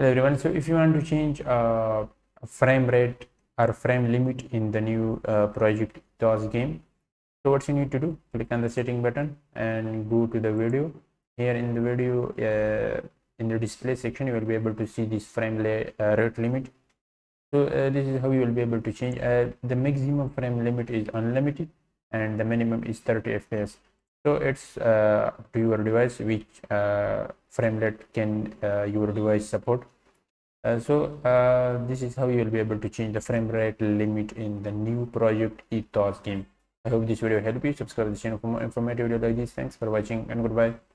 Hello everyone. So if you want to change uh, frame rate or frame limit in the new uh, project ETHOS game, so what you need to do? Click on the setting button and go to the video. Here in the video, uh, in the display section, you will be able to see this frame uh, rate limit. So uh, this is how you will be able to change. Uh, the maximum frame limit is unlimited and the minimum is 30 fps so it's uh, up to your device which uh, frame rate can uh, your device support. Uh, so uh, this is how you will be able to change the frame rate limit in the new project ethos game. I hope this video helped you. Subscribe to the channel for more informative video like this. Thanks for watching and goodbye